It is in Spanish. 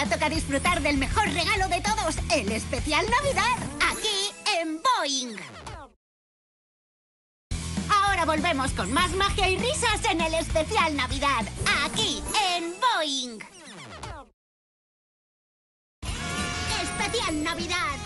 Ahora toca disfrutar del mejor regalo de todos, el especial Navidad, aquí en Boeing. Ahora volvemos con más magia y risas en el especial Navidad, aquí en Boeing. Especial Navidad.